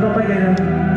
Huwag ka pa ganun.